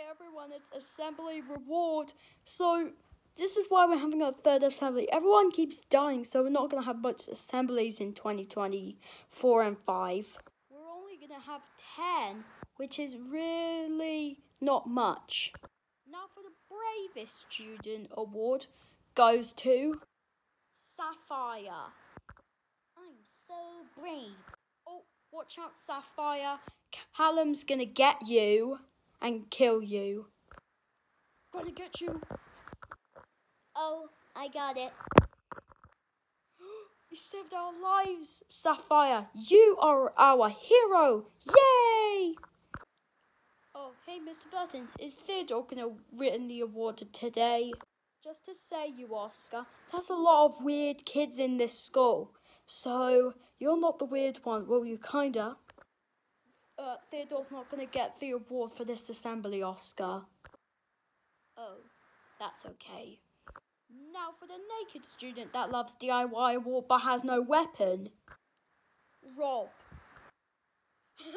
Hey everyone, it's assembly reward. So this is why we're having our third assembly. Everyone keeps dying, so we're not gonna have much assemblies in 2024 and 5. We're only gonna have 10, which is really not much. Now for the bravest student award goes to Sapphire. I'm so brave. Oh, watch out, Sapphire. Callum's gonna get you and kill you. Gonna get you. Oh, I got it. You saved our lives, Sapphire. You are our hero. Yay! Oh, hey, Mr. Buttons, is Theodore gonna win the award today? Just to say, you Oscar, there's a lot of weird kids in this school. So, you're not the weird one, well, you kinda uh, Theodore's not going to get the award for this assembly, Oscar. Oh, that's okay. Now for the naked student that loves DIY award but has no weapon. Rob.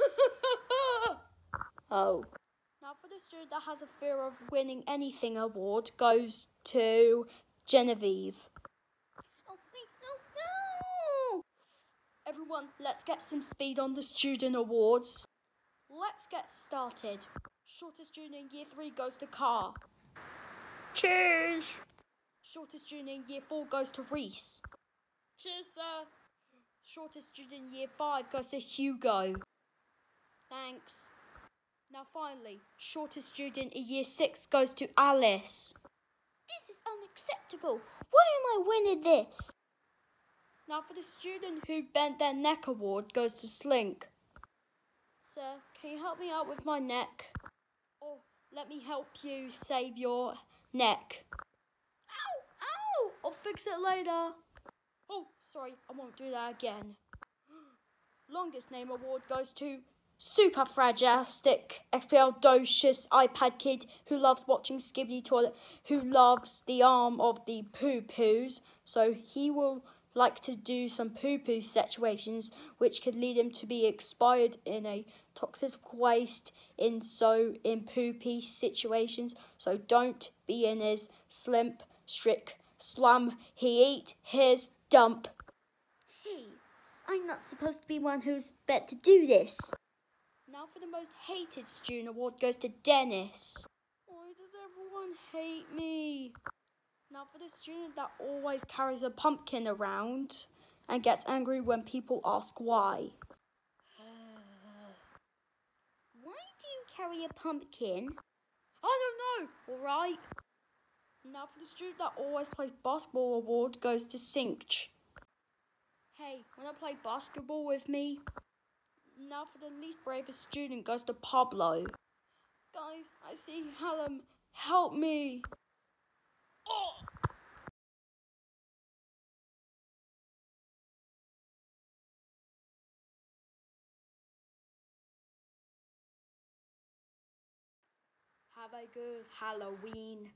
oh. Now for the student that has a fear of winning anything award goes to Genevieve. Oh, wait, no, no! Everyone, let's get some speed on the student awards. Let's get started. Shortest student in year three goes to Car. Cheers. Shortest student in year four goes to Reese. Cheers, sir. Shortest student in year five goes to Hugo. Thanks. Now, finally, shortest student in year six goes to Alice. This is unacceptable. Why am I winning this? Now, for the student who bent their neck award goes to Slink. Sir, can you help me out with my neck? Or let me help you save your neck. Ow! Ow! I'll fix it later. Oh, sorry, I won't do that again. Longest name award goes to Super Fragilistic Expialidocious iPad Kid who loves watching Skibidi Toilet, who loves the arm of the poo poos, so he will like to do some poo poo situations which could lead him to be expired in a toxic waste in so in poopy situations. So don't be in his slimp strict slum. He eat his dump. Hey, I'm not supposed to be one who's bet to do this. Now for the most hated student award goes to Dennis. Why does everyone hate me? Now for the student that always carries a pumpkin around and gets angry when people ask why. Why do you carry a pumpkin? I don't know, alright? Now for the student that always plays basketball award goes to Cinch. Hey, wanna play basketball with me? Now for the least bravest student goes to Pablo. Guys, I see Hallam. Help me. Oh! Have a good Halloween.